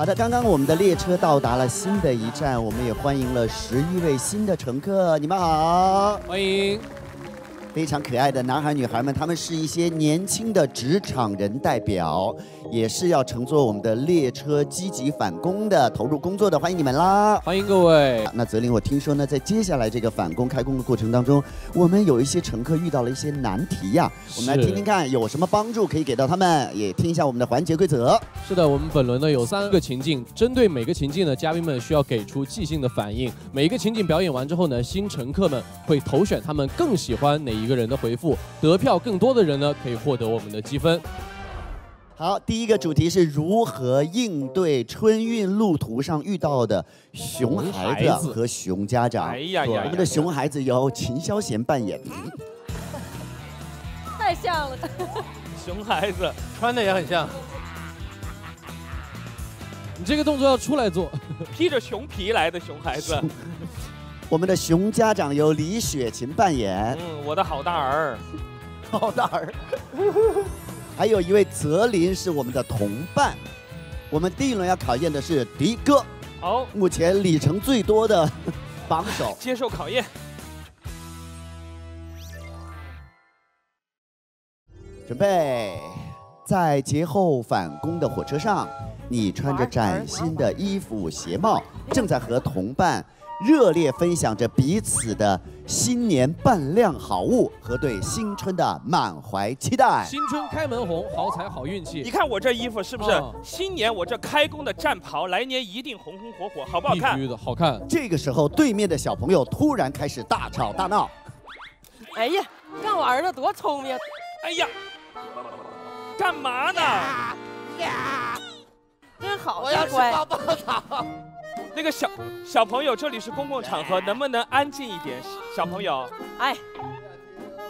好的，刚刚我们的列车到达了新的一站，我们也欢迎了十一位新的乘客，你们好，欢迎。非常可爱的男孩女孩们，他们是一些年轻的职场人代表，也是要乘坐我们的列车积极返工的、投入工作的，欢迎你们啦！欢迎各位。那泽林，我听说呢，在接下来这个返工开工的过程当中，我们有一些乘客遇到了一些难题呀，我们来听听看有什么帮助可以给到他们，也听一下我们的环节规则。是的，我们本轮呢有三个情境，针对每个情境呢，嘉宾们需要给出即兴的反应。每一个情景表演完之后呢，新乘客们会投选他们更喜欢哪一个人的回复，得票更多的人呢可以获得我们的积分。好，第一个主题是如何应对春运路途上遇到的熊孩子和熊家长。哎呀呀！我们的熊孩子由秦霄贤扮演。太像了，熊孩子穿的也很像。你这个动作要出来做，披着熊皮来的熊孩子。我们的熊家长由李雪琴扮演。嗯，我的好大儿，好大儿。还有一位泽林是我们的同伴。我们第一轮要考验的是迪哥。好，目前里程最多的 榜首。接受考验。准备，在节后返工的火车上。你穿着崭新的衣服鞋帽，正在和同伴热烈分享着彼此的新年半辆好物和对新春的满怀期待。新春开门红，好彩好运气。你看我这衣服是不是？新年我这开工的战袍，来年一定红红火火，好不好看？必须的，好看。这个时候，对面的小朋友突然开始大吵大闹。哎呀，看我儿子多聪明！哎呀，干嘛呢？呀！真好，我要吃棒棒糖。那个小小朋友，这里是公共场合，能不能安静一点？小朋友，哎，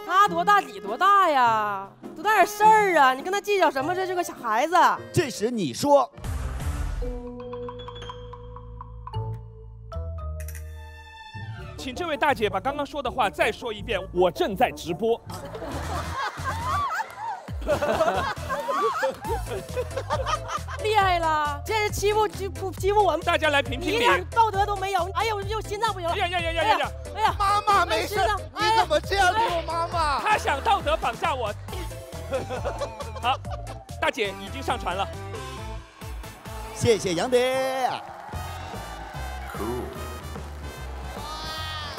他多大你多大呀？多大点事儿啊？你跟他计较什么？这是个小孩子。这时你说，请这位大姐把刚刚说的话再说一遍。我正在直播。厉害了！这是欺负欺负欺负我们，大家来评评理，一点道德都没有。哎呦，我又心脏不行了！哎呀呀呀呀呀呀！哎呀，妈妈没事，你怎么这样对我妈妈？他想道德绑架我。好，大姐已经上船了，谢谢杨爹。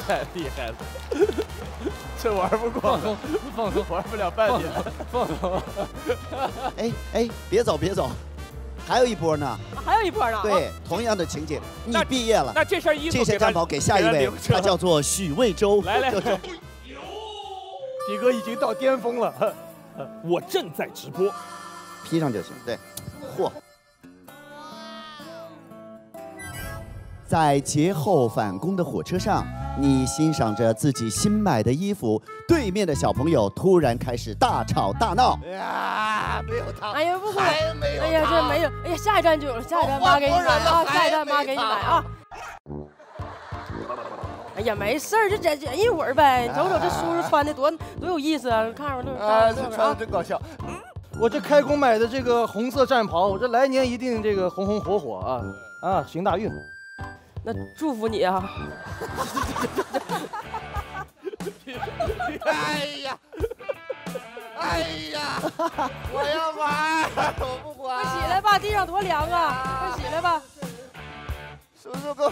太厉害了，这玩不过，放松，玩不了半天，放松。哎哎，别走别走，还有一波呢，还有一波呢。对，同样的情景，你毕业了，那这身衣服，这身战袍给下一位，他叫做许魏洲。来来，迪哥已经到巅峰了，我正在直播，披上就行。对，嚯。在节后返工的火车上，你欣赏着自己新买的衣服，对面的小朋友突然开始大吵大闹。哎呀，没有他！哎呀，不不，哎呀，这没有！哎呀，下一站就有了，下一站妈给你买啊，下一站妈给你买啊。哎呀，没事儿，就忍忍一会儿呗。瞅瞅这叔叔穿的多多有意思啊，看着这啊，这穿的真搞笑。我这开工买的这个红色战袍，我这来年一定这个红红火火啊啊，行大运。那祝福你啊！哎呀，哎呀，我要玩，我不管。快起来吧，地上多凉啊！快起来吧。叔叔哥，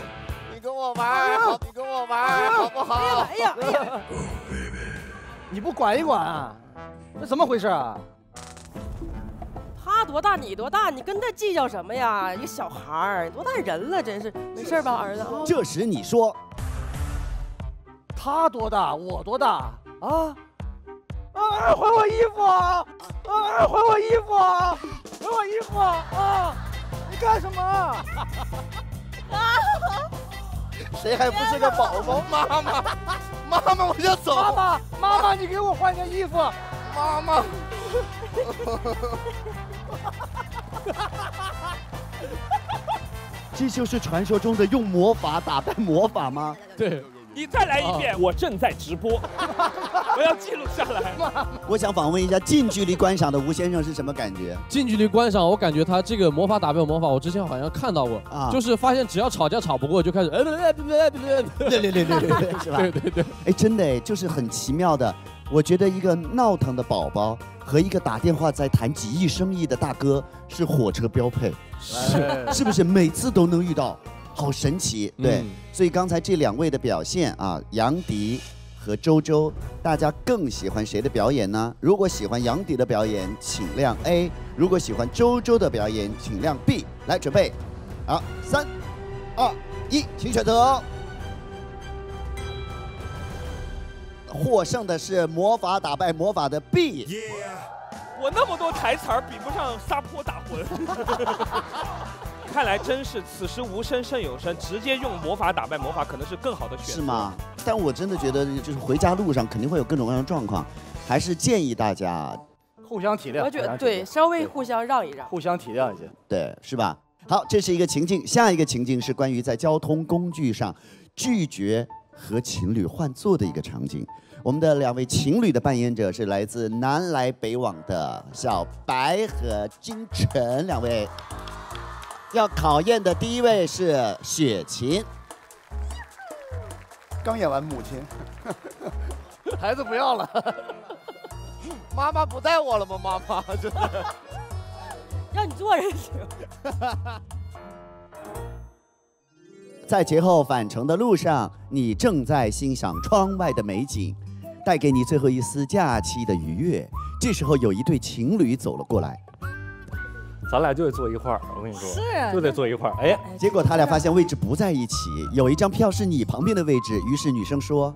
你跟我玩，好，你跟我玩，好不好？哎呀，哎呀，你不管一管啊？这怎么回事啊？他多大？你多大？你跟他计较什么呀？一个小孩儿，多大人了？真是没事吧，儿子？这时你说，他多大？我多大？啊？啊！还我衣服！啊！啊还我衣服啊！还我衣服！啊！你干什么？啊！谁还不是个宝宝？妈妈，妈妈，我要走！妈妈，妈妈，你给我换件衣服！妈妈。这就是传说中的用魔法打败魔法吗？对，你再来一遍，我正在直播。我要记录下来。我想访问一下近距离观赏的吴先生是什么感觉？近距离观赏，我感觉他这个魔法打败魔法，我之前好像看到过，啊就是发现只要吵架吵不过，就开始呃不对不对不对不对，对对对对对，是吧？对对对，哎，真的哎，就是很奇妙的。我觉得一个闹腾的宝宝和一个打电话在谈几亿生意的大哥是火车标配，是是不是？每次都能遇到，好神奇。对，嗯所以刚才这两位的表现啊，杨迪和周周，大家更喜欢谁的表演呢？如果喜欢杨迪的表演，请亮 A；如果喜欢周周的表演，请亮 B。来，准备，好，三、二、一，请选择。获胜的是魔法打败魔法的 B。我那么多台词儿比不上撒泼打浑。看来真是此时无声胜有声，直接用魔法打败魔法可能是更好的选择。是？吗？但我真的觉得，就是回家路上肯定会有各种各样的状况，还是建议大家，互相体谅。我觉得对，稍微互相让一让。互相体谅一下。对，是吧？好，这是一个情境，下一个情境是关于在交通工具上拒绝和情侣换座的一个场景。我们的两位情侣的扮演者是来自南来北往的小白和金晨两位。要考验的第一位是雪琴，刚演完母亲，孩子不要了，妈妈不带我了吗？妈妈，真的。让你坐着行。在节后返程的路上，你正在欣赏窗外的美景，带给你最后一丝假期的愉悦。这时候，有一对情侣走了过来，咱俩就得坐一块儿，我跟你说，是就得坐一块儿。哎，结果他俩发现位置不在一起，有一张票是你旁边的位置。于是女生说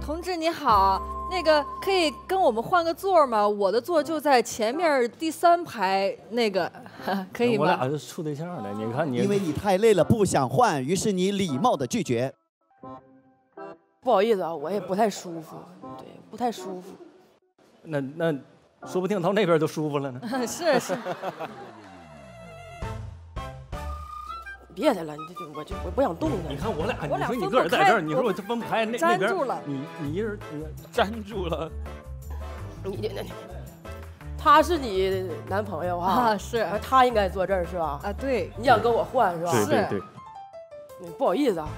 同志你好，那个可以跟我们换个座吗？我的座就在前面第三排，那个 可以吗？我俩是处对象的，你看：“你，因为你太累了，不想换。”于是你礼貌的拒绝。不好意思啊，我也不太舒服，对，不太舒服。那那，说不定到那边就舒服了呢。是 是，别的了，你这我就我不想动弹。你看我俩，我俩你说你分不开个人在这儿，你说我我这分不开，那那边粘住了你你一人，你粘住了。你你你，他是你男朋友哈？啊是啊他应该坐这儿是吧？啊对，你想跟我换是吧？对对是不好意思啊，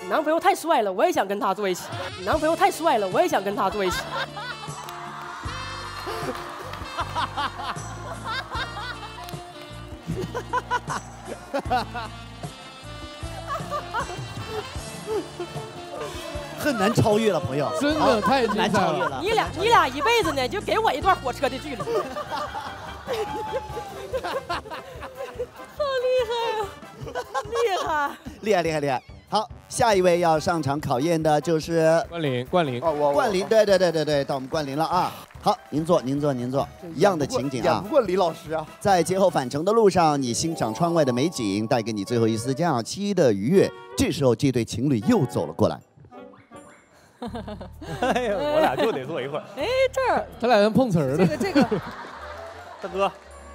你男朋友太帅了，我也想跟他坐一起。你男朋友太帅了，我也想跟他坐一起。很难超越了，朋友，真好的太精难。超越了。你俩你俩一辈子呢，就给我一段火车的距离。厉害！厉害厉害厉害！好，下一位要上场考验的就是冠霖，冠霖，哦，我冠霖，对对对对对，到我们冠霖了啊！好，您坐您坐您坐，一样的情景啊演不。过李老师啊。在节后返程的路上，你欣赏窗外的美景，带给你最后一丝假期的愉悦。这时候，这对情侣又走了过来。哎呀，我俩就得坐一块儿。哎这儿 他俩人碰瓷儿的。这个这个，大哥，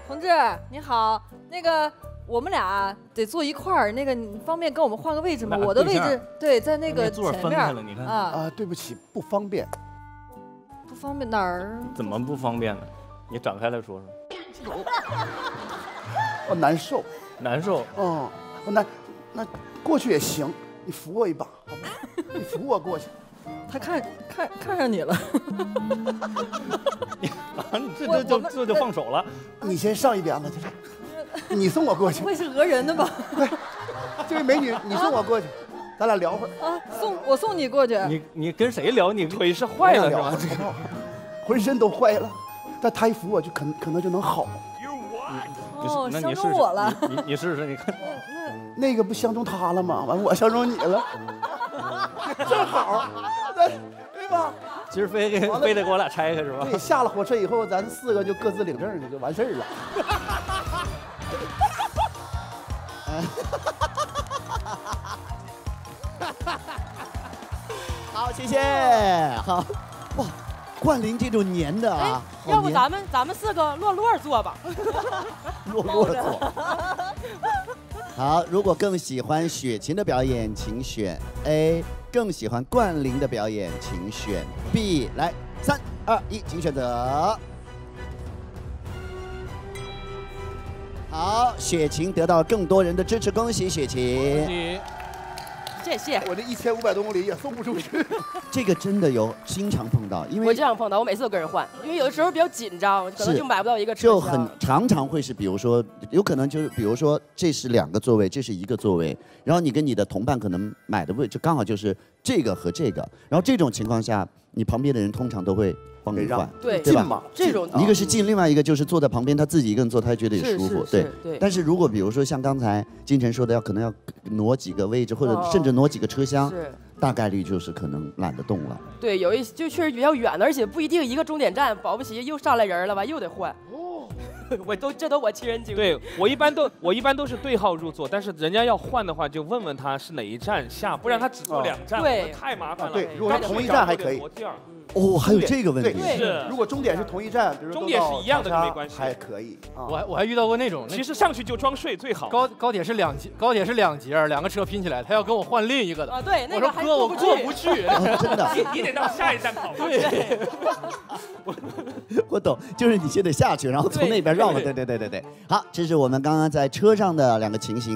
同志你好，那个我们俩得坐一块儿，那个你方便跟我们换个位置吗？我的位置对在那个前面儿分开了，你看啊，啊，对不起，不方便。不方便哪儿？怎么不方便呢？你展开来说说。我难受。难受，嗯，我难，那过去也行。你扶我一把，好吗？你扶我过去。他看看看上你了，这这就这就放手了。你先上一边吧，就是。你送我过去不，会是讹人的吧？这位美女，你送我过去，咱俩聊会儿。啊，送我送你过去。你你跟谁聊？你腿是坏了是吧？聊好不好？浑身都坏了，但他一扶我就可能可能就能好。你哦，相那你试试中我了。你你你试试，你看。那个不相中他了吗？完我相中你了，正好，对对吧？今儿非给非得给我俩拆开是吧？对，下了火车以后，咱四个就各自领证去，就完事儿了。好，谢谢。好，哇，冠霖这种黏的啊，要不咱们咱们四个落落坐吧？落落做。好，如果更喜欢雪琴的表演，请选 A；更喜欢冠霖的表演？请选 B。来，三二一，请选择。好，雪琴得到更多人的支持，恭喜雪晴！你谢谢。我这一千五百多公里也送不出去。这个真的有经常碰到，因为我为经常碰到，我每次都跟人换，因为有的时候比较紧张，可能就买不到一个车就很常常会是，比如说，有可能就是，比如说这是两个座位，这是一个座位，然后你跟你的同伴可能买的位就刚好就是这个和这个，然后这种情况下，你旁边的人通常都会帮你换，对对吧？近嘛，这种一个是近，另外一个就是坐在旁边，他自己一个人坐，他觉得也舒服，对但是如果比如说像刚才金晨说的，要可能要挪几个位置，或者哦甚至挪几个车厢，是。大概率就是可能懒得动了。对，有一就确实比较远的，而且不一定一个终点站，保不齐又上来人了吧，又得换。哦，我都这都我亲身经历。对我一般都我一般都是对号入座，但是人家要换的话，就问问他是哪一站下，不然他只坐两站，对太麻烦了。对，如果他同一站还可以哦，还有这个问题。对是如果终点是同一站，比如说终点是一样的就没关系还可以啊。我还我还遇到过那种，那其实上去就装睡最好。高高铁是两节，高铁是两节，两个车拼起来，他要跟我换另一个的。啊，对，那我说个还哥，我过不去。过不去。哦真的，你你得到下一站跑过去。我懂，就是你先得下去，然后从那边绕嘛。对对对对对。好，这是我们刚刚在车上的两个情形。